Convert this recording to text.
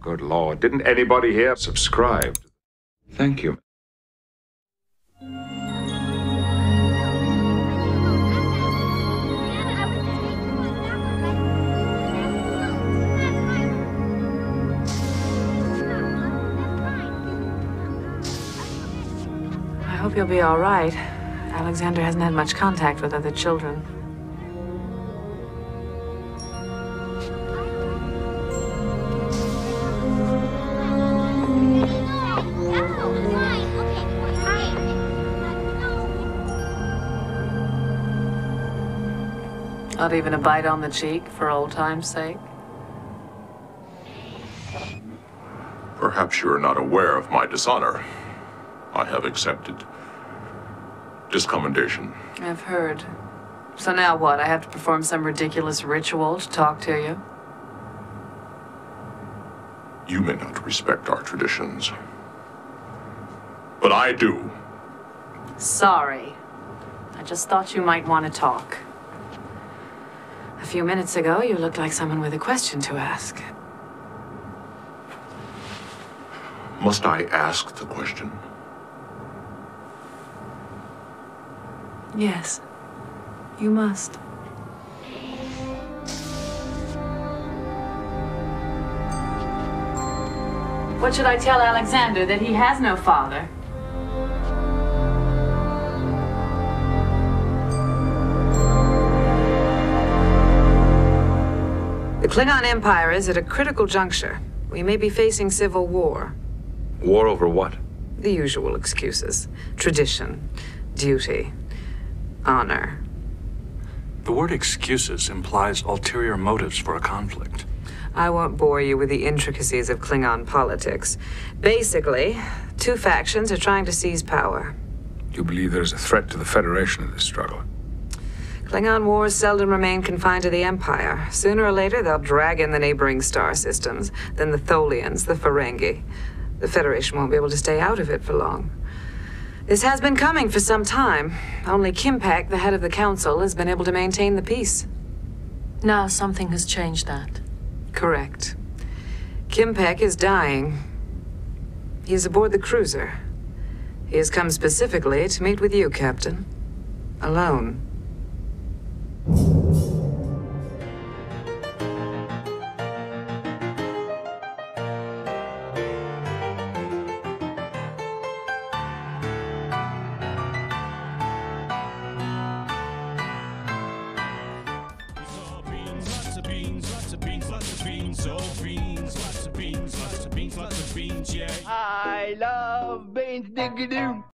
Good Lord, didn't anybody here subscribe? Thank you. I hope you'll be all right. Alexander hasn't had much contact with other children. Not even a bite on the cheek for old time's sake. Perhaps you are not aware of my dishonor. I have accepted discommendation. I've heard. So now what? I have to perform some ridiculous ritual to talk to you? You may not respect our traditions, but I do. Sorry. I just thought you might want to talk. A few minutes ago, you looked like someone with a question to ask. Must I ask the question? Yes. You must. What should I tell Alexander? That he has no father? The Klingon Empire is at a critical juncture. We may be facing civil war. War over what? The usual excuses tradition, duty, honor. The word excuses implies ulterior motives for a conflict. I won't bore you with the intricacies of Klingon politics. Basically, two factions are trying to seize power. You believe there's a threat to the Federation in this struggle? Klingon wars seldom remain confined to the Empire. Sooner or later, they'll drag in the neighboring star systems, then the Tholians, the Ferengi. The Federation won't be able to stay out of it for long. This has been coming for some time. Only K'mpec, the head of the Council, has been able to maintain the peace. Now something has changed that. Correct. K'mpec is dying. He is aboard the cruiser. He has come specifically to meet with you, Captain. Alone. I love beans, diggity.